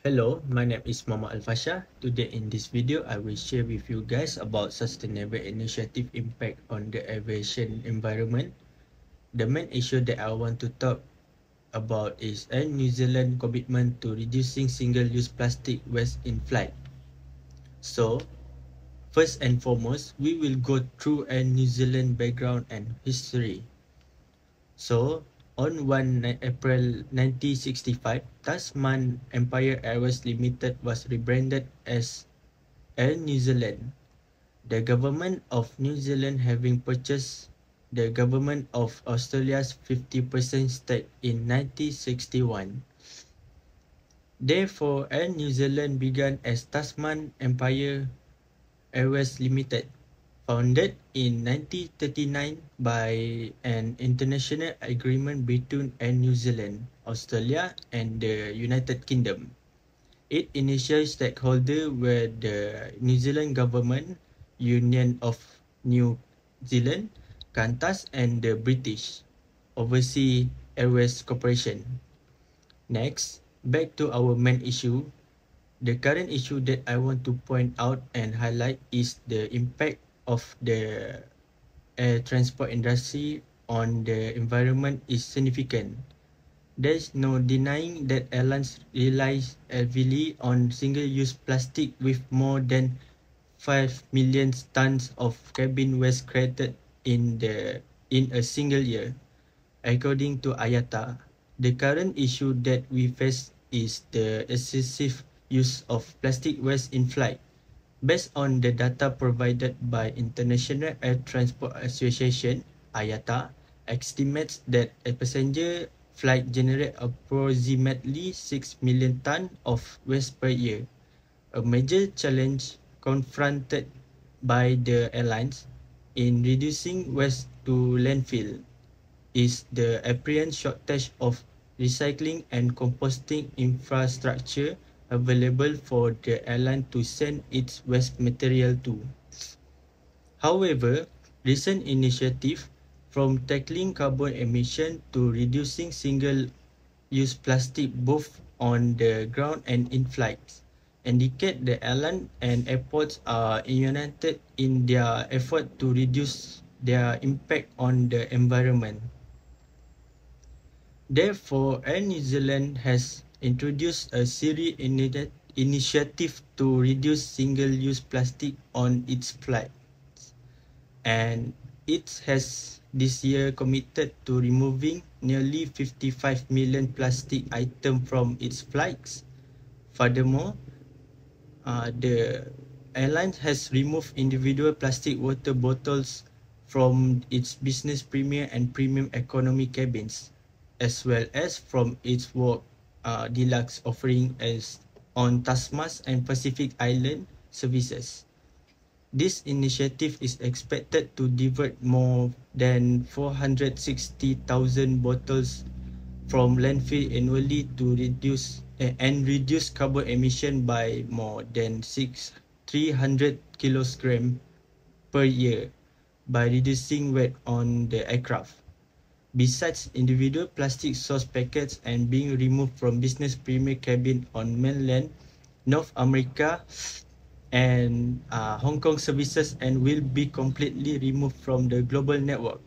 Hello, my name is Muhammad Al-Fasha. Today in this video, I will share with you guys about sustainable initiative impact on the aviation environment. The main issue that I want to talk about is Air New Zealand commitment to reducing single-use plastic waste in flight. So, first and foremost, we will go through Air New Zealand background and history. So, On 1 April 1965, Tasman Empire Airways Limited was rebranded as Air New Zealand. The government of New Zealand having purchased the government of Australia's 50% stake in 1961. Therefore, Air New Zealand began as Tasman Empire Airways Limited founded in 1939 by an international agreement between New Zealand, Australia and the United Kingdom. Its initial stakeholders were the New Zealand government, Union of New Zealand, Qantas and the British Overseas Airways Corporation. Next, back to our main issue. The current issue that I want to point out and highlight is the impact of the air transport industry on the environment is significant. There is no denying that airlines rely heavily on single-use plastic with more than 5 million tons of cabin waste created in the in a single year. According to IATA, the current issue that we face is the excessive use of plastic waste in flight. Based on the data provided by International Air Transport Association, IATA, estimates that a passenger flight generate approximately 6 million ton of waste per year. A major challenge confronted by the airlines in reducing waste to landfill is the apparent shortage of recycling and composting infrastructure available for the airline to send its waste material to. However, recent initiative from tackling carbon emission to reducing single-use plastic both on the ground and in flights indicate the airline and airports are united in their effort to reduce their impact on the environment. Therefore, Air New Zealand has introduced a series initiative to reduce single-use plastic on its flights, and it has this year committed to removing nearly 55 million plastic items from its flights. Furthermore, uh, the airline has removed individual plastic water bottles from its business premier and premium economy cabins, as well as from its work uh, deluxe offering as on Tasmas and Pacific Island services. This initiative is expected to divert more than 460,000 bottles from landfill annually to reduce uh, and reduce carbon emission by more than 6 300 kilogram per year by reducing weight on the aircraft. Besides individual plastic sauce packets and being removed from business premier cabin on mainland North America and uh, Hong Kong services and will be completely removed from the global network.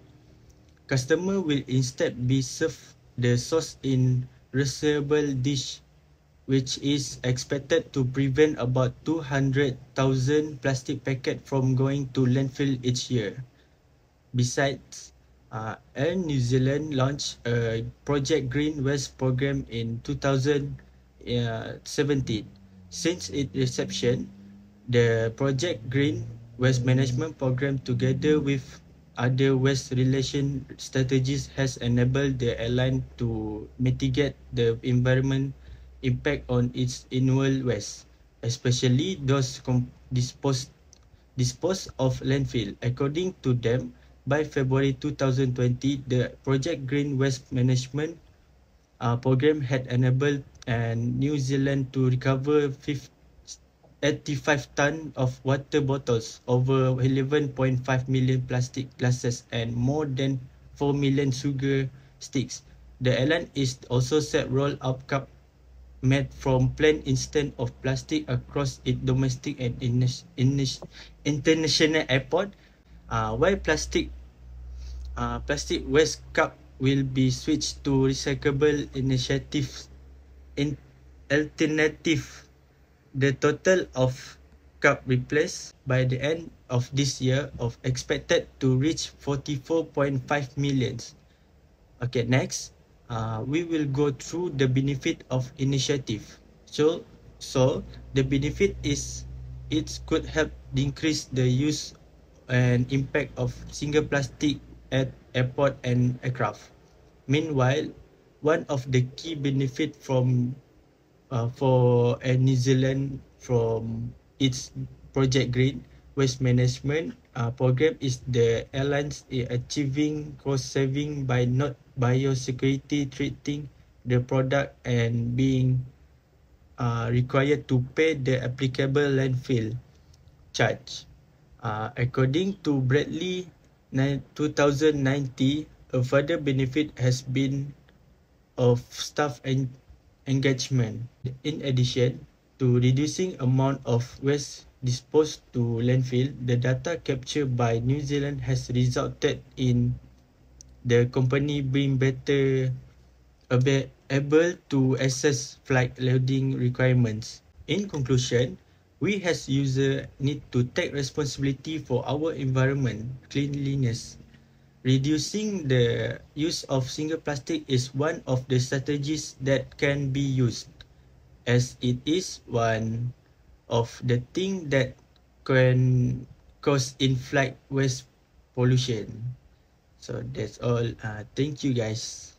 Customer will instead be served the sauce in reusable dish which is expected to prevent about 200,000 plastic packet from going to landfill each year. Besides, uh, Air New Zealand launched a Project Green West program in 2017. Since its reception, the Project Green West Management Program together with other waste relation strategies has enabled the airline to mitigate the environment impact on its annual waste, especially those disposed disposed of landfill. According to them, by February 2020, the Project Green Waste Management uh, program had enabled and New Zealand to recover 85 ton of water bottles, over 11.5 million plastic glasses and more than 4 million sugar sticks. The airline is also set roll up cup made from plant instead of plastic across its domestic and international airport. Uh, while plastic uh, plastic waste cup will be switched to recyclable initiatives in alternative? The total of cup replaced by the end of this year of expected to reach 44.5 millions okay next. Uh, we will go through the benefit of initiative. So so the benefit is it could help increase the use and impact of single plastic at airport and aircraft. Meanwhile, one of the key benefit from uh, for uh, New Zealand from its Project Green waste management uh, program is the airlines achieving cost saving by not biosecurity treating the product and being uh, required to pay the applicable landfill charge. Uh, according to Bradley 2090, a further benefit has been of staff en- engagement. In addition to reducing amount of waste disposed to landfill, the data captured by New Zealand has resulted in the company being better able to assess flight loading requirements. In conclusion, we as user need to take responsibility for our environment cleanliness. Reducing the use of single plastic is one of the strategies that can be used as it is one of the thing that can cause in-flight waste pollution. So that's all. Uh, thank you guys